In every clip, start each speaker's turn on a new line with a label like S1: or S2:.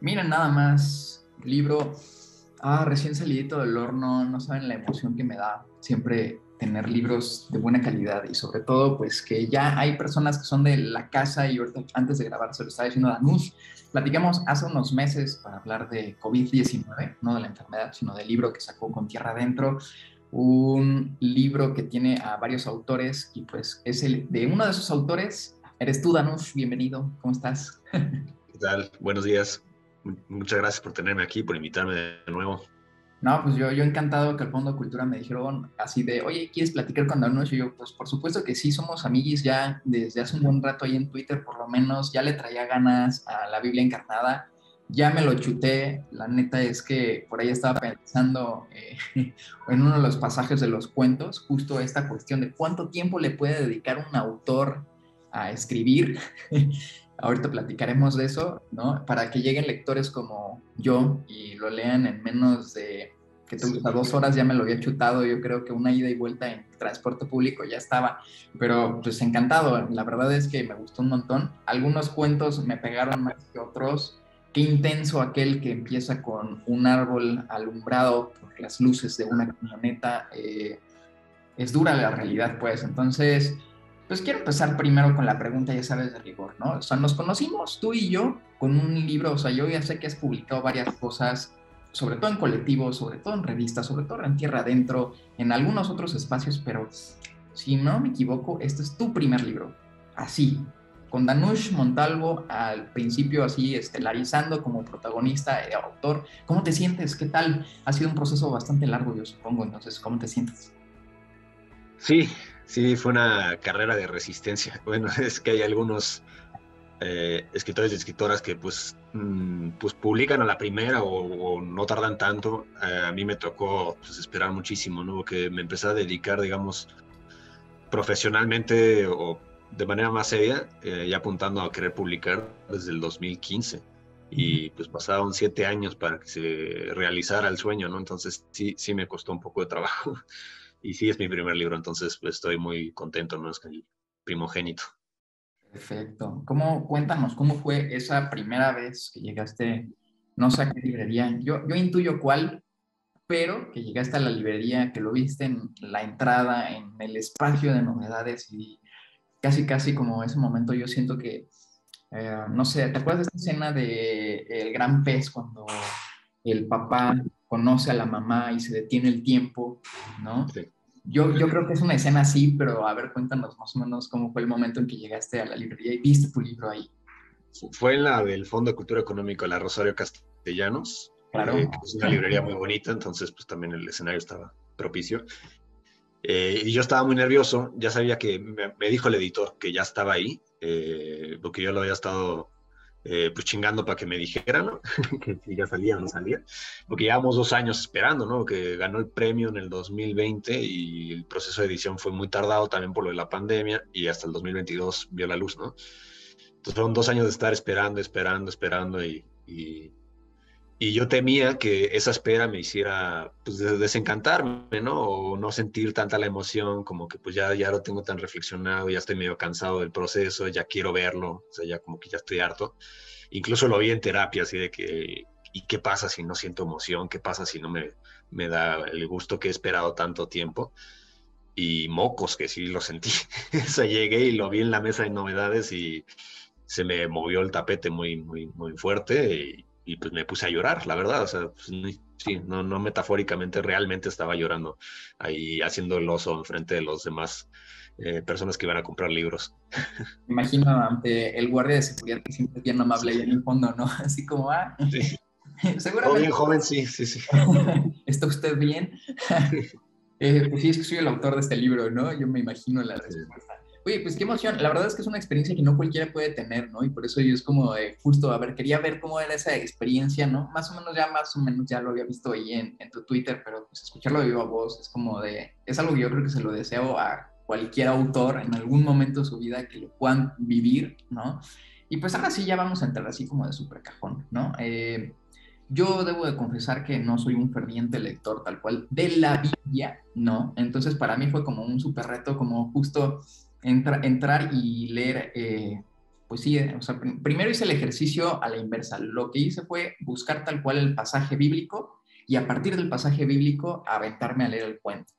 S1: Miren nada más, libro, ah, recién salido del horno, no saben la emoción que me da siempre tener libros de buena calidad y sobre todo pues que ya hay personas que son de la casa y ahorita antes de grabar se lo estaba diciendo Danush, platicamos hace unos meses para hablar de COVID-19, no de la enfermedad, sino del libro que sacó con Tierra Adentro, un libro que tiene a varios autores y pues es el de uno de esos autores, eres tú Danush, bienvenido, ¿cómo estás?
S2: ¿Qué tal? Buenos días. Muchas gracias por tenerme aquí, por invitarme de nuevo.
S1: No, pues yo, yo encantado que el Fondo de Cultura me dijeron así de, oye, ¿quieres platicar con Danush? Y yo, pues por supuesto que sí, somos amiguis ya desde hace un buen rato ahí en Twitter, por lo menos, ya le traía ganas a la Biblia encarnada, ya me lo chuté, la neta es que por ahí estaba pensando eh, en uno de los pasajes de los cuentos, justo esta cuestión de cuánto tiempo le puede dedicar un autor a escribir. Ahorita platicaremos de eso, ¿no? Para que lleguen lectores como yo y lo lean en menos de que a dos horas ya me lo había chutado, yo creo que una ida y vuelta en transporte público ya estaba, pero pues encantado, la verdad es que me gustó un montón, algunos cuentos me pegaron más que otros, qué intenso aquel que empieza con un árbol alumbrado por las luces de una camioneta, eh, es dura la realidad pues, entonces pues quiero empezar primero con la pregunta, ya sabes, de rigor, ¿no? O sea, nos conocimos tú y yo con un libro, o sea, yo ya sé que has publicado varias cosas, sobre todo en colectivos, sobre todo en revistas, sobre todo en Tierra Adentro, en algunos otros espacios, pero si no me equivoco, este es tu primer libro, así, con Danush Montalvo al principio así estelarizando como protagonista y autor. ¿Cómo te sientes? ¿Qué tal? Ha sido un proceso bastante largo, yo supongo, entonces, ¿cómo te sientes?
S2: Sí, Sí, fue una carrera de resistencia. Bueno, es que hay algunos eh, escritores y escritoras que pues, mm, pues publican a la primera o, no tardan tanto. Eh, a mí me tocó pues, esperar muchísimo, ¿no? Que me empecé a dedicar, digamos, profesionalmente o de manera más seria, eh, ya apuntando a querer publicar desde el 2015. Y pues pasaron siete años para que se realizara el sueño, ¿no? Entonces sí, sí me costó un poco de trabajo. y sí es mi primer libro, entonces pues, estoy muy contento, ¿no? Es el primogénito.
S1: Perfecto. ¿Cómo, cuéntanos, cómo fue esa primera vez que llegaste, no sé a qué librería? Yo, yo intuyo cuál, pero que llegaste a la librería, que lo viste en la entrada, en el espacio de novedades y casi, casi como ese momento yo siento que, eh, no sé, ¿te acuerdas de esta escena de El Gran Pez cuando el papá conoce a la mamá y se detiene el tiempo, ¿no? Yo, yo creo que es una escena así, pero a ver, cuéntanos más o menos cómo fue el momento en que llegaste a la librería y viste tu libro ahí.
S2: Fue en la del Fondo de Cultura Económica, la Rosario Castellanos. Claro. Eh, es una librería muy bonita, entonces pues también el escenario estaba propicio. Eh, y yo estaba muy nervioso, ya sabía que me, dijo el editor que ya estaba ahí, eh, porque yo lo había estado eh, pues chingando para que me dijeran, ¿no? que si ya salía o no salía, porque llevamos dos años esperando, ¿no? Que ganó el premio en el 2020 y el proceso de edición fue muy tardado también por lo de la pandemia y hasta el 2022 vio la luz, ¿no? Entonces fueron dos años de estar esperando, esperando, esperando y, y, yo temía que esa espera me hiciera pues, desencantarme, ¿no? O no sentir tanta la emoción, como que pues ya, ya lo tengo tan reflexionado, ya estoy medio cansado del proceso, ya quiero verlo, o sea, ya como que ya estoy harto. Incluso lo vi en terapia, así de que, ¿y qué pasa si no siento emoción? ¿Qué pasa si no me, me da el gusto que he esperado tanto tiempo? Y mocos, que sí lo sentí. o sea, llegué y lo vi en la mesa de novedades y se me movió el tapete muy, muy, muy fuerte y, pues me puse a llorar, la verdad. O sea, pues, sí, no, no metafóricamente, realmente estaba llorando ahí haciendo el oso enfrente de los demás eh, personas que iban a comprar libros.
S1: Imagino ante el guardia de seguridad que siempre es bien amable y en el fondo, ¿no? Así como, ah, sí.
S2: seguramente. bien joven, sí, sí, sí.
S1: ¿Está usted bien? eh, pues sí, es que soy el autor de este libro, ¿no? Yo me imagino la respuesta. Oye, pues qué emoción. La verdad es que es una experiencia que no cualquiera puede tener, ¿no? Y por eso yo es como de justo, a ver, quería ver cómo era esa experiencia, ¿no? Más o menos ya, más o menos ya lo había visto ahí en, en tu Twitter, pero pues escucharlo de viva voz es como de, es algo que yo creo que se lo deseo a cualquier autor en algún momento de su vida que lo puedan vivir, ¿no? Y pues ahora sí ya vamos a entrar así como de super cajón, ¿no? Eh, yo debo de confesar que no soy un ferviente lector tal cual de la Biblia, ¿no? Entonces para mí fue como un super reto, como justo entrar y leer eh, pues sí, sea, primero hice el ejercicio a la inversa. Lo que hice fue buscar tal cual el pasaje bíblico y a partir del pasaje bíblico aventarme a leer el cuento.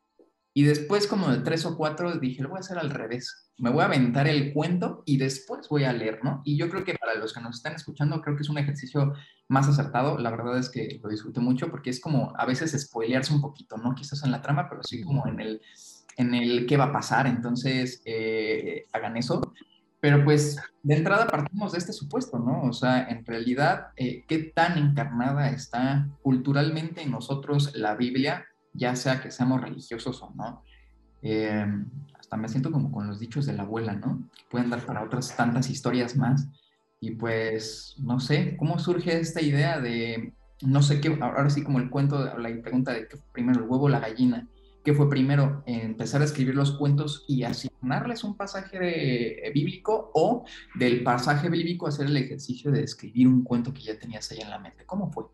S1: Y después, como de tres o cuatro, dije, lo voy a hacer al revés. Me voy a aventar el cuento y después voy a leer, ¿no? Y yo creo que para los que nos están escuchando, creo que es un ejercicio más acertado. La verdad es que lo disfruté mucho porque es como a veces spoilearse un poquito, ¿no? Quizás en la trama, pero sí como en el, en el qué va a pasar. Entonces, eh, hagan eso. Pero pues de entrada partimos de este supuesto, ¿no? O sea, en realidad, eh, ¿qué tan encarnada está culturalmente en nosotros la Biblia, ya sea que seamos religiosos o no? Eh, hasta me siento como con los dichos de la abuela, ¿no? pueden dar para otras tantas historias más. Y pues, no sé, ¿cómo surge esta idea de, no sé qué, ahora sí como el cuento, la pregunta de primero, el huevo o la gallina? ¿Qué fue primero? ¿Empezar a escribir los cuentos y asignarles un pasaje eh, bíblico o del pasaje bíblico hacer el ejercicio de escribir un cuento que ya tenías ahí en la mente? ¿Cómo fue?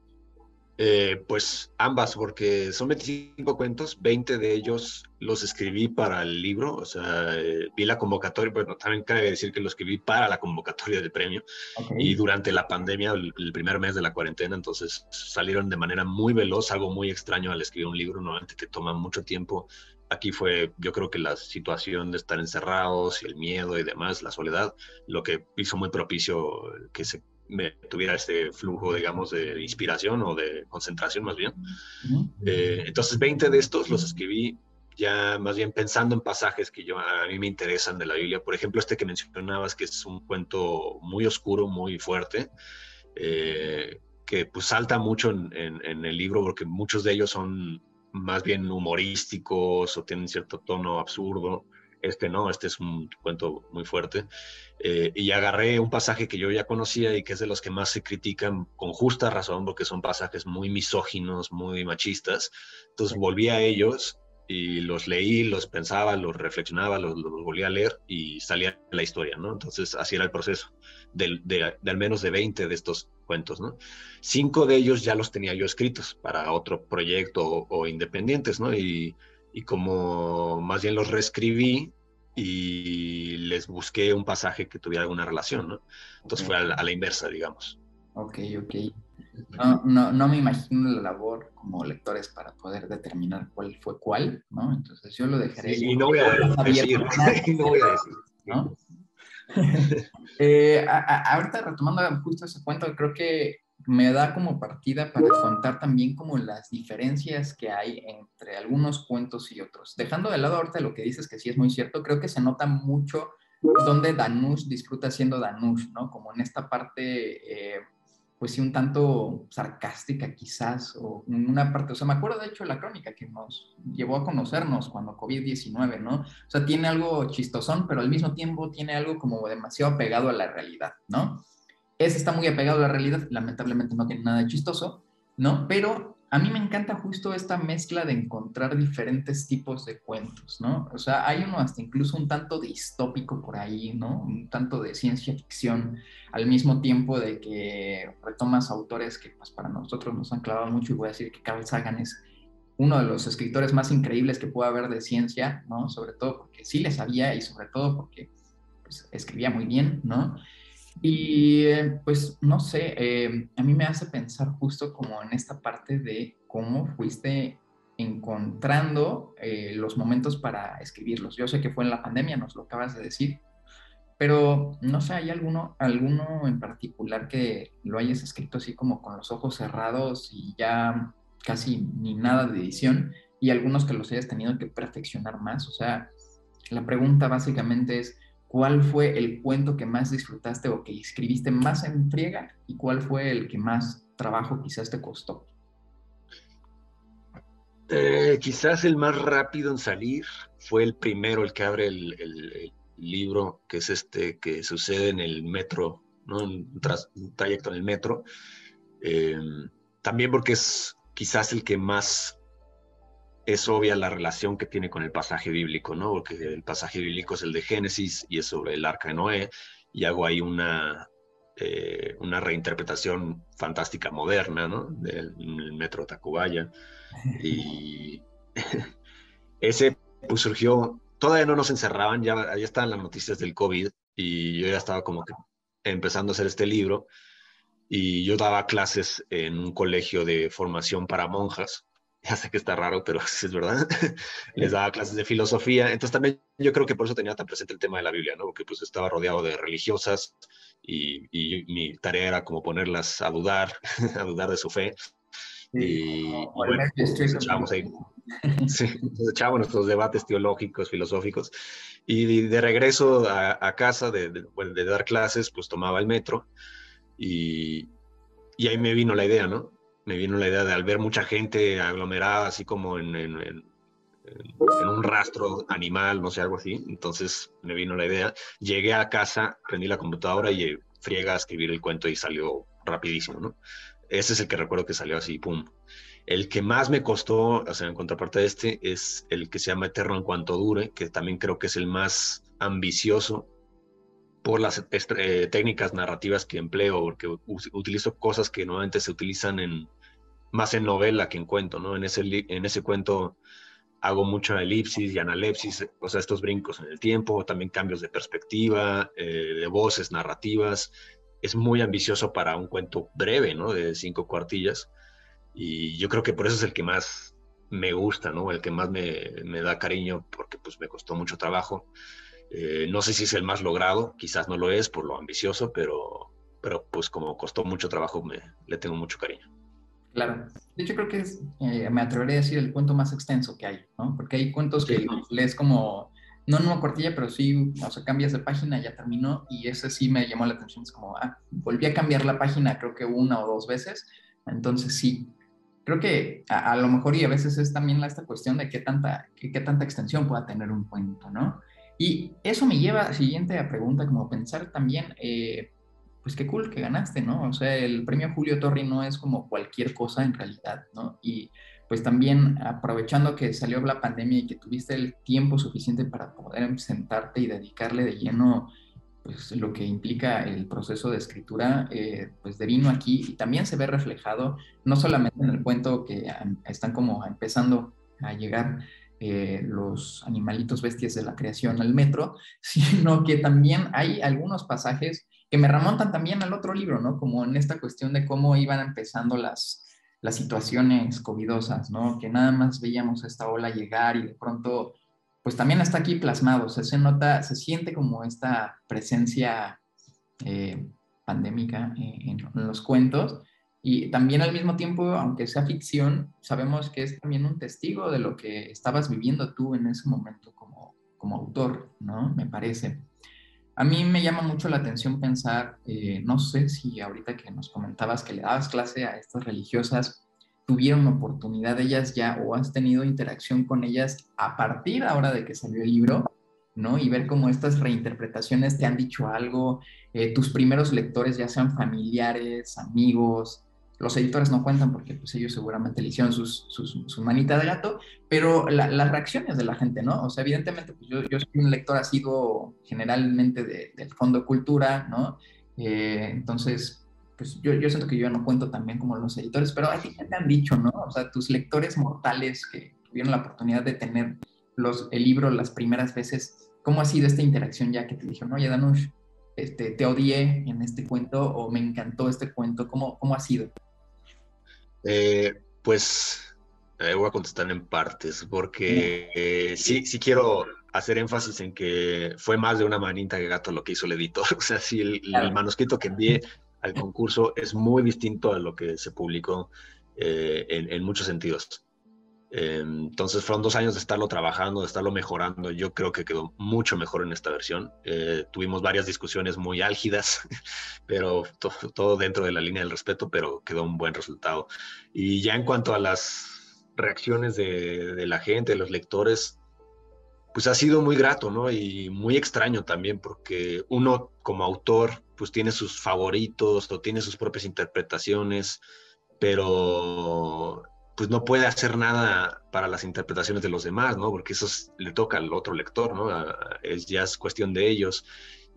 S2: Eh, pues ambas, porque son 25 cuentos, 20 de ellos los escribí para el libro, o sea, eh, vi la convocatoria, pero también cabe decir que los escribí para la convocatoria de premio y durante la pandemia, el, primer mes de la cuarentena, entonces salieron de manera muy veloz, algo muy extraño al escribir un libro, normalmente te toma mucho tiempo. Aquí fue, yo creo que la situación de estar encerrados y el miedo y demás, la soledad, lo que hizo muy propicio que se me tuviera este flujo, digamos, de inspiración o de concentración más bien. Eh, entonces, 20 de estos los escribí ya más bien pensando en pasajes que yo, a mí me interesan de la Biblia. Por ejemplo, este que mencionabas, que es un cuento muy oscuro, muy fuerte, eh, que pues salta mucho en, en, el libro porque muchos de ellos son más bien humorísticos o tienen cierto tono absurdo. Este no, este es un cuento muy fuerte. Eh, y agarré un pasaje que yo ya conocía y que es de los que más se critican con justa razón, porque son pasajes muy misóginos, muy machistas. Entonces volví a ellos y los leí, los pensaba, los reflexionaba, los, volví a leer y salía la historia, ¿no? Entonces así era el proceso de, de, al menos de 20 de estos cuentos, ¿no? Cinco de ellos ya los tenía yo escritos para otro proyecto o, o independientes, ¿no? Y, y como más bien los reescribí y les busqué un pasaje que tuviera alguna relación, ¿no? Entonces fue a la, inversa, digamos.
S1: Ok, ok. No, no, no, me imagino la labor como lectores para poder determinar cuál fue cuál, ¿no? Entonces yo lo dejaré.
S2: y no voy a decir, no voy a decir. ¿no?
S1: eh, ahorita retomando justo ese cuento, creo que me da como partida para contar también como las diferencias que hay entre algunos cuentos y otros. Dejando de lado ahorita lo que dices que sí es muy cierto, creo que se nota mucho donde Danush disfruta siendo Danush, ¿no? Como en esta parte, eh, pues sí, un tanto sarcástica quizás, o en una parte, o sea, me acuerdo de hecho de la crónica que nos llevó a conocernos cuando COVID-19, ¿no? O sea, tiene algo chistosón, pero al mismo tiempo tiene algo como demasiado pegado a la realidad, ¿no? Ese está muy apegado a la realidad, lamentablemente no tiene nada de chistoso, ¿no? Pero a mí me encanta justo esta mezcla de encontrar diferentes tipos de cuentos, ¿no? O sea, hay uno hasta incluso un tanto distópico por ahí, ¿no? Un tanto de ciencia ficción, al mismo tiempo de que retomas autores que pues para nosotros nos han clavado mucho y voy a decir que Carl Sagan es uno de los escritores más increíbles que puede haber de ciencia, ¿no? Sobre todo porque sí le sabía y sobre todo porque pues, escribía muy bien, ¿no? Y pues no sé, eh, a mí me hace pensar justo como en esta parte de cómo fuiste encontrando eh, los momentos para escribirlos. Yo sé que fue en la pandemia, nos lo acabas de decir, pero no sé, ¿hay alguno, alguno en particular que lo hayas escrito así como con los ojos cerrados y ya casi ni nada de edición y algunos que los hayas tenido que perfeccionar más? O sea, la pregunta básicamente es, ¿Cuál fue el cuento que más disfrutaste o que escribiste más en friega? ¿Y cuál fue el que más trabajo quizás te costó?
S2: Eh, quizás el más rápido en salir fue el primero, el que abre el, libro, que es este que sucede en el metro, ¿no? un, trayecto en el metro. Eh, también porque es quizás el que más es obvia la relación que tiene con el pasaje bíblico, ¿no? Porque el pasaje bíblico es el de Génesis y es sobre el arca de Noé, y hago ahí una, eh, una reinterpretación fantástica moderna, ¿no? Del, metro Tacubaya. Y ese pues surgió, todavía no nos encerraban, ya, ya estaban las noticias del COVID y yo ya estaba como que empezando a hacer este libro y yo daba clases en un colegio de formación para monjas. Ya sé que está raro, pero es verdad. Les daba clases de filosofía. Entonces también yo creo que por eso tenía tan presente el tema de la Biblia, ¿no? Porque pues estaba rodeado de religiosas y, y mi tarea era como ponerlas a dudar, a dudar de su fe. Y, bueno, pues, echábamos ahí, sí, echábamos nuestros debates teológicos, filosóficos. Y de regreso a, casa de, de, dar clases, pues tomaba el metro y, y, ahí me vino la idea, ¿no? Me vino la idea de al ver mucha gente aglomerada, así como en, en, en, en un rastro animal, no sé, algo así. Entonces me vino la idea. Llegué a casa, prendí la computadora y friega a escribir el cuento y salió rapidísimo, ¿no? Ese es el que recuerdo que salió así, pum. El que más me costó, o sea, en contraparte de este, es el que se llama Eterno en cuanto dure, que también creo que es el más ambicioso por las eh, técnicas narrativas que empleo, porque utilizo cosas que normalmente se utilizan en, más en novela que en cuento, ¿no? En ese, en ese cuento hago mucha elipsis y analepsis, o sea, estos brincos en el tiempo, también cambios de perspectiva, eh, de voces, narrativas. Es muy ambicioso para un cuento breve, ¿no? De cinco cuartillas. Y yo creo que por eso es el que más me gusta, ¿no? El que más me, me da cariño porque pues me costó mucho trabajo. Eh, no sé si es el más logrado, quizás no lo es por lo ambicioso, pero, pero pues como costó mucho trabajo, me, le tengo mucho cariño.
S1: Claro. De hecho, creo que es, eh, me atrevería a decir, el cuento más extenso que hay, ¿no? Porque hay cuentos que lees como, no en una cuartilla, pero sí, o sea, cambias de página, ya terminó, y ese sí me llamó la atención. Es como, ah, volví a cambiar la página, creo que una o dos veces. Entonces, sí, creo que a, lo mejor y a veces es también esta cuestión de qué tanta, qué, tanta extensión pueda tener un cuento, ¿no? Y eso me lleva a siguiente a pregunta, como pensar también, eh, pues qué cool que ganaste, ¿no? O sea, el premio Julio Torri no es como cualquier cosa en realidad, ¿no? Y pues también aprovechando que salió la pandemia y que tuviste el tiempo suficiente para poder sentarte y dedicarle de lleno pues lo que implica el proceso de escritura, eh, pues de vino aquí y también se ve reflejado no solamente en el cuento que están como empezando a llegar eh, los animalitos bestias de la creación al metro, sino que también hay algunos pasajes que me remontan también al otro libro, ¿no? Como en esta cuestión de cómo iban empezando las, las situaciones covidosas, ¿no? Que nada más veíamos esta ola llegar y de pronto pues también está aquí plasmado, se nota, se siente como esta presencia eh, pandémica eh, en, los cuentos y también al mismo tiempo, aunque sea ficción, sabemos que es también un testigo de lo que estabas viviendo tú en ese momento como, como autor, ¿no? Me parece. A mí me llama mucho la atención pensar, eh, no sé si ahorita que nos comentabas que le dabas clase a estas religiosas, tuvieron oportunidad ellas ya o has tenido interacción con ellas a partir ahora de que salió el libro, ¿no? Y ver cómo estas reinterpretaciones te han dicho algo, eh, tus primeros lectores ya sean familiares, amigos, los editores no cuentan porque pues ellos seguramente le hicieron sus, su manita de gato, pero las reacciones de la gente, ¿no? O sea, evidentemente pues yo, yo soy un lector asiduo generalmente del Fondo Cultura, ¿no? Eh, entonces, pues yo, siento que yo no cuento también como los editores, pero a ti te han dicho, ¿no? O sea, tus lectores mortales que tuvieron la oportunidad de tener los, el libro las primeras veces, ¿cómo ha sido esta interacción ya que te dijeron, oye, Danush, este, te odié en este cuento o me encantó este cuento? ¿Cómo, cómo ha sido?
S2: Eh, pues eh, voy a contestar en partes, porque eh, sí, sí quiero hacer énfasis en que fue más de una manita que gato lo que hizo el editor. O sea, sí, el manuscrito que envié al concurso es muy distinto a lo que se publicó eh, en, muchos sentidos. Em, entonces fueron dos años de estarlo trabajando, de estarlo mejorando. Yo creo que quedó mucho mejor en esta versión. Eh, tuvimos varias discusiones muy álgidas, pero todo dentro de la línea del respeto, pero quedó un buen resultado. Y ya en cuanto a las reacciones de, de la gente, de los lectores, pues ha sido muy grato, ¿no? Y muy extraño también, porque uno como autor pues tiene sus favoritos o tiene sus propias interpretaciones, pero pues no puede hacer nada para las interpretaciones de los demás, ¿no? Porque eso le toca al otro lector, ¿no? es, ya es cuestión de ellos.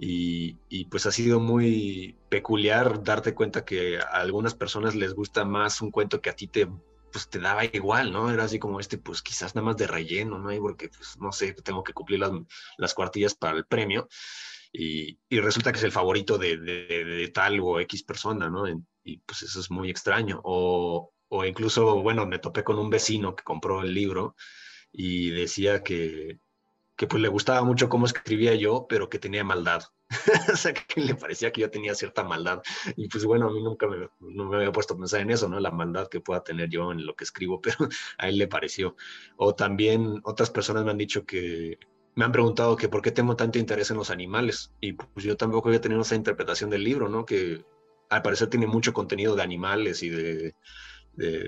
S2: Y, pues ha sido muy peculiar darte cuenta que a algunas personas les gusta más un cuento que a ti te, pues te daba igual, ¿no? Era así como este, pues quizás nada más de relleno, ¿no? Porque, pues, no sé, tengo que cumplir las, las cuartillas para el premio. y, resulta que es el favorito de, tal o X persona, ¿no? Y pues eso es muy extraño. O, o incluso, bueno, me topé con un vecino que compró el libro y decía que, que pues le gustaba mucho cómo escribía yo, pero que tenía maldad. o sea, que le parecía que yo tenía cierta maldad. Y pues bueno, a mí nunca me, no me había puesto a pensar en eso, ¿no? La maldad que pueda tener yo en lo que escribo, pero a él le pareció. O también otras personas me han dicho que, me han preguntado que por qué tengo tanto interés en los animales. Y pues yo tampoco había tenido esa interpretación del libro, ¿no? Que al parecer tiene mucho contenido de animales y de,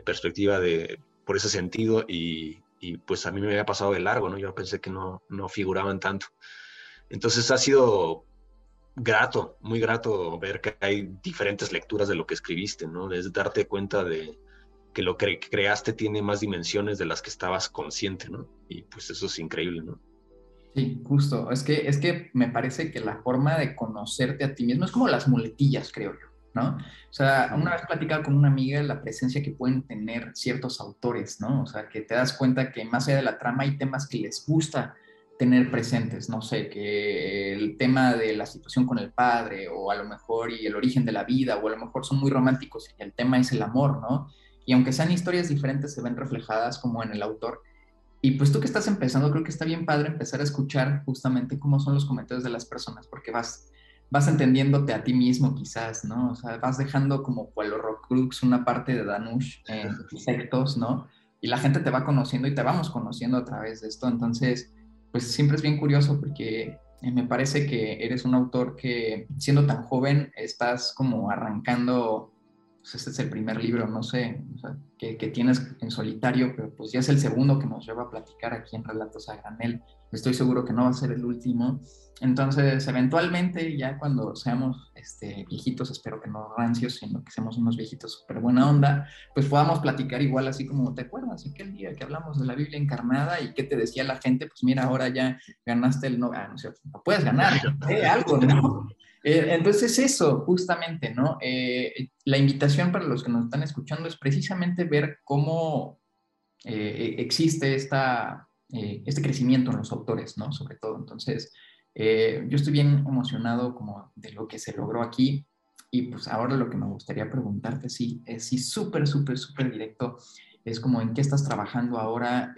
S2: perspectiva de, por ese sentido. Y, y, pues a mí me había pasado de largo, ¿no? Yo pensé que no, no figuraban tanto. Entonces ha sido grato, muy grato ver que hay diferentes lecturas de lo que escribiste, ¿no? Es darte cuenta de que lo que creaste tiene más dimensiones de las que estabas consciente, ¿no? Y pues eso es increíble, ¿no?
S1: Sí, justo. Es que, es que me parece que la forma de conocerte a ti mismo es como las muletillas, creo yo, ¿no? O sea, una vez platicaba con una amiga la presencia que pueden tener ciertos autores, ¿no? O sea, que te das cuenta que más allá de la trama hay temas que les gusta tener presentes, no sé, que el tema de la situación con el padre o a lo mejor y el origen de la vida o a lo mejor son muy románticos y el tema es el amor, ¿no? Y aunque sean historias diferentes, se ven reflejadas como en el autor y pues tú que estás empezando, creo que está bien padre empezar a escuchar justamente cómo son los comentarios de las personas, porque vas, vas entendiéndote a ti mismo quizás, ¿no? O sea, vas dejando como Pueblo Rock Crux una parte de Danush en insectos, ¿no? Y la gente te va conociendo y te vamos conociendo a través de esto. Entonces, pues siempre es bien curioso porque eh, me parece que eres un autor que siendo tan joven estás como arrancando pues este es el primer libro, no sé, que, tienes en solitario, pero pues ya es el segundo que nos lleva a platicar aquí en Relatos a Granel. Estoy seguro que no va a ser el último. Entonces, eventualmente, ya cuando seamos este, viejitos, espero que no rancios, sino que seamos unos viejitos súper buena onda, pues podamos platicar igual así como, ¿te acuerdas aquel día que hablamos de la Biblia encarnada y qué te decía la gente? Pues mira, ahora ya ganaste el no, ah, no sé, puedes ganar, ¿eh? algo, ¿no? Eh, entonces eso, justamente, ¿no? Eh, la invitación para los que nos están escuchando es precisamente ver cómo eh, existe esta, este crecimiento en los autores, ¿no? Sobre todo. Entonces, yo estoy bien emocionado como de lo que se logró aquí y pues ahora lo que me gustaría preguntarte, sí, es sí, súper, súper, súper directo, es como en qué estás trabajando ahora.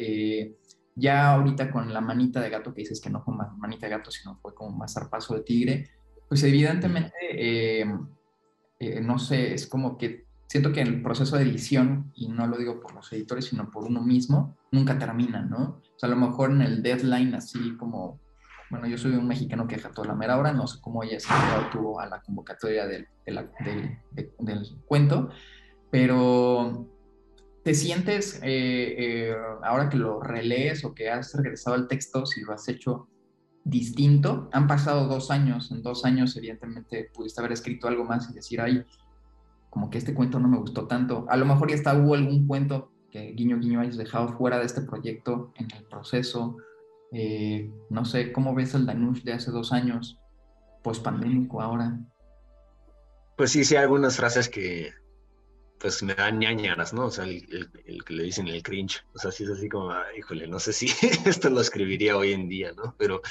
S1: ya ahorita con la manita de gato que dices que no fue manita de gato, sino fue como más zarpazo de tigre, pues evidentemente, eh, eh, no sé, es como que siento que el proceso de edición, y no lo digo por los editores, sino por uno mismo, nunca termina, ¿no? O sea, a lo mejor en el deadline, así como, bueno, yo soy un mexicano que deja toda la mera hora, no sé cómo ella se tuvo a la convocatoria del, del, cuento, pero ¿te sientes, eh, ahora que lo relees o que has regresado al texto, si lo has hecho distinto. Han pasado dos años, en dos años evidentemente pudiste haber escrito algo más y decir, ay, como que este cuento no me gustó tanto. A lo mejor ya está, hubo algún cuento que guiño guiño hayas dejado fuera de este proyecto en el proceso. Eh, no sé, ¿cómo ves el Danush de hace dos años, post pandémico ahora?
S2: Pues sí, sí, algunas frases que pues me dan ñañaras, ¿no? O sea, el, que le dicen el cringe. O sea, sí es así como, ah, híjole, no sé si esto lo escribiría hoy en día, ¿no? Pero,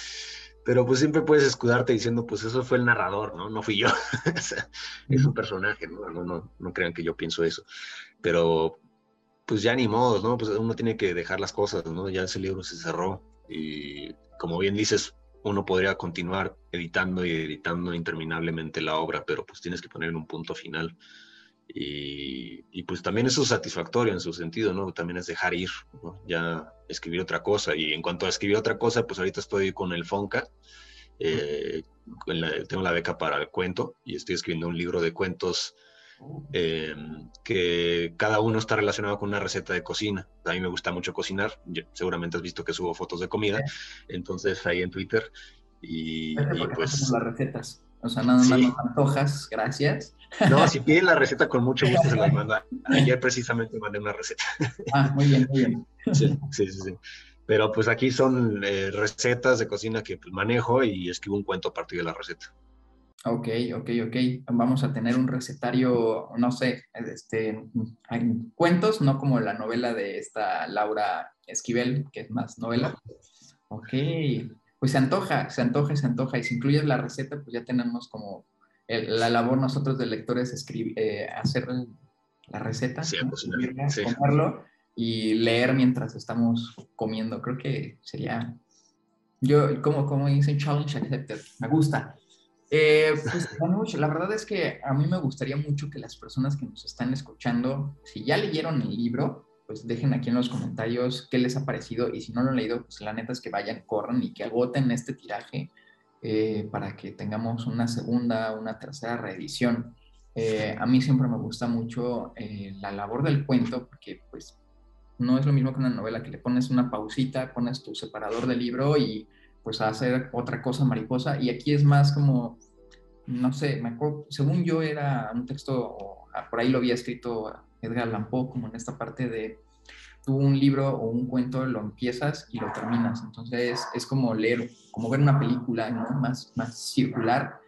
S2: pero pues siempre puedes escudarte diciendo, pues eso fue el narrador, ¿no? No fui yo. o sea, es un personaje, ¿no? No, no, no crean que yo pienso eso. Pero, pues ya ni modo, ¿no? Pues uno tiene que dejar las cosas, ¿no? Ya ese libro se cerró. Y como bien dices, uno podría continuar editando y editando interminablemente la obra, pero pues tienes que poner un punto final. Y, pues también eso es satisfactorio en su sentido, ¿no? También es dejar ir, ¿no? Ya escribir otra cosa. Y en cuanto a escribir otra cosa, pues ahorita estoy con el Fonca, eh, tengo la beca para el cuento y estoy escribiendo un libro de cuentos eh, que cada uno está relacionado con una receta de cocina. A mí me gusta mucho cocinar, seguramente has visto que subo fotos de comida, entonces ahí en Twitter. Y, pues...
S1: Las recetas. O sea, nada más nos antojas, gracias.
S2: No, si piden la receta, con mucho gusto se las manda. Ayer precisamente mandé una receta.
S1: Ah, muy bien, muy bien.
S2: Sí, sí, sí. Pero pues aquí son eh, recetas de cocina que pues, manejo y escribo un cuento a partir de la receta.
S1: Ok, ok, ok. Vamos a tener un recetario, no sé, este, hay cuentos, no como la novela de esta Laura Esquivel, que es más novela. Ok, pues se antoja, se antoja, se antoja. Y si incluyes la receta, pues ya tenemos como la labor nosotros de lectores escribir, eh, hacer la receta, sí, y leer mientras estamos comiendo. Creo que sería, yo, como, como dicen, challenge accepted. Me gusta. Eh, pues, la verdad es que a mí me gustaría mucho que las personas que nos están escuchando, si ya leyeron el libro, pues dejen aquí en los comentarios qué les ha parecido y si no lo han leído, pues la neta es que vayan, corran y que agoten este tiraje eh, para que tengamos una segunda, una tercera reedición. Eh, a mí siempre me gusta mucho la labor del cuento porque pues no es lo mismo que una novela que le pones una pausita, pones tu separador del libro y pues a hacer otra cosa mariposa. Y aquí es más como, no sé, según yo era un texto, ah, por ahí lo había escrito Edgar Allan Poe, como en esta parte de tú un libro o un cuento lo empiezas y lo terminas. Entonces es como leer, como ver una película, ¿no? Más, más circular.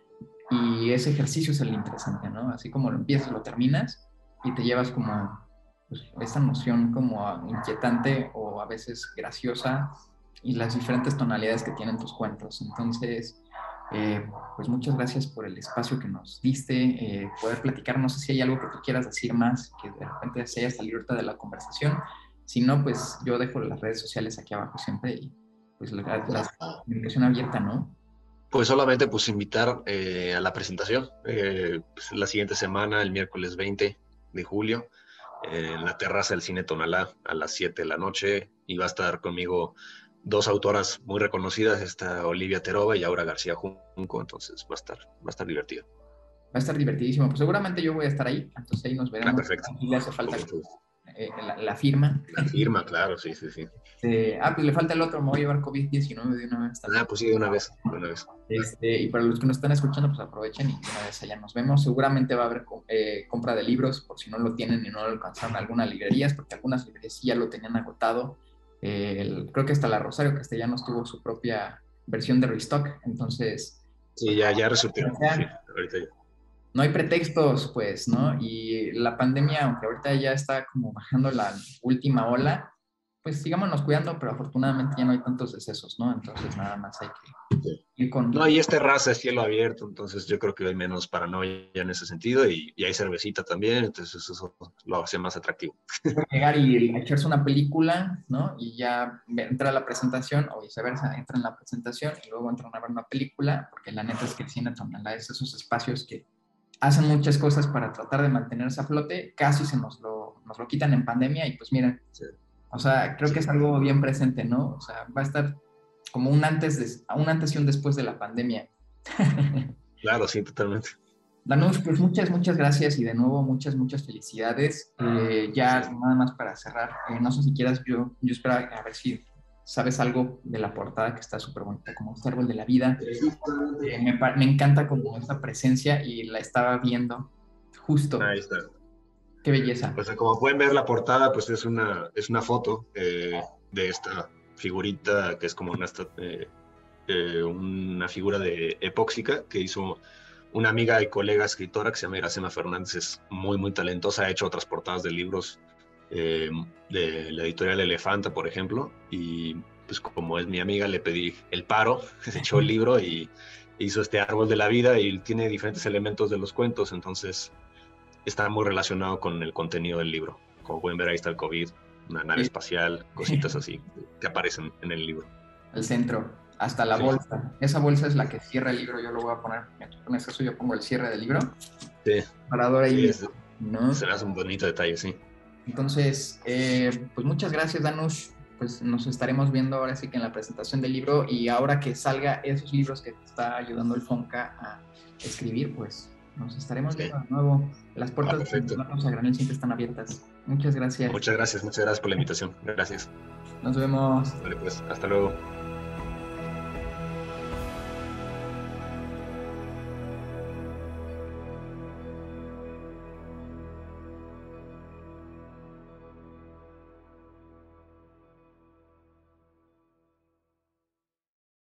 S1: Y ese ejercicio es el interesante, ¿no? Así como lo empiezas, lo terminas y te llevas como pues, esta noción como inquietante o a veces graciosa y las diferentes tonalidades que tienen tus cuentos. Entonces, eh, pues muchas gracias por el espacio que nos diste, eh, poder platicar. No sé si hay algo que tú quieras decir más, que de repente se haya salido ahorita de la conversación. Si no, pues yo dejo las redes sociales aquí abajo siempre y pues la, la, abierta, ¿no?
S2: Pues solamente pues invitar eh, a la presentación pues, la siguiente semana, el miércoles 20 de julio, en la terraza del Cine Tonalá a las 7 de la noche y va a estar conmigo dos autoras muy reconocidas, esta Olivia Terova y Aura García Junco, entonces va a estar, va a estar divertido.
S1: Va a estar divertidísimo. Pues seguramente yo voy a estar ahí, entonces ahí nos veremos. Ah,
S2: perfecto.
S1: Le hace falta eh, la, firma.
S2: La firma, claro, sí, sí, sí.
S1: Eh, ah, pues le falta el otro, me voy a llevar COVID-19 de una vez.
S2: Ah, pues sí, de una vez, de una vez.
S1: Este, y para los que nos están escuchando, pues aprovechen y de una vez allá nos vemos. Seguramente va a haber eh, compra de libros, por si no lo tienen y no lo alcanzaron algunas librerías, porque algunas librerías sí ya lo tenían agotado creo que hasta la Rosario Castellanos tuvo su propia versión de Restock, entonces...
S2: Sí, ya, ya resultó.
S1: No hay pretextos, pues, ¿no? Y la pandemia, aunque ahorita ya está como bajando la última ola, pues sigámonos cuidando, pero afortunadamente ya no hay tantos decesos, ¿no? Entonces nada más hay que
S2: ir con... No, y este raza es cielo abierto, entonces yo creo que hay menos paranoia en ese sentido y, hay cervecita también, entonces eso lo hace más atractivo.
S1: Llegar y echarse una película, ¿no? Y ya entra a la presentación o viceversa, entra en la presentación y luego entran a ver una película, porque la neta es que el cine es esos espacios que hacen muchas cosas para tratar de mantenerse a flote, casi se nos lo, nos lo quitan en pandemia y pues miren... O sea, creo que es algo bien presente, ¿no? O sea, va a estar como un antes, de, un antes y un después de la pandemia.
S2: Claro, sí, totalmente.
S1: Danos, pues muchas, muchas gracias y de nuevo muchas, muchas felicidades. Eh, ya nada más para cerrar, eh, no sé si quieras, yo, yo espero a ver si sabes algo de la portada que está súper bonita, como este árbol de la vida. Eh, me, me, encanta como esta presencia y la estaba viendo justo.
S2: Ahí está.
S1: Qué belleza.
S2: Como pueden ver la portada, pues es una, es una foto eh, de esta figurita que es como una, eh, eh, una figura de epóxica que hizo una amiga y colega escritora que se llama Iracema Fernández, es muy, muy talentosa, ha hecho otras portadas de libros de la editorial Elefanta, por ejemplo, y pues como es mi amiga, le pedí el paro, se echó el libro y hizo este árbol de la vida y tiene diferentes elementos de los cuentos, entonces está muy relacionado con el contenido del libro. Como pueden ver, ahí está el COVID, una nave espacial, cositas así que aparecen en el libro.
S1: El centro, hasta la bolsa. Esa bolsa es la que cierra el libro. Yo lo voy a poner. Con eso yo pongo el cierre del libro.
S2: Sí.
S1: Parador ahí.
S2: ¿no? Se hace un bonito detalle, sí.
S1: Entonces, eh, pues muchas gracias, Danush. Pues nos estaremos viendo ahora sí que en la presentación del libro y ahora que salga esos libros que está ayudando el Fonca a escribir, pues nos estaremos viendo de nuevo. Las puertas de a Granel siempre están abiertas. Muchas gracias.
S2: Muchas gracias, muchas gracias por la invitación. Gracias.
S1: Nos vemos.
S2: Vale, pues, hasta luego.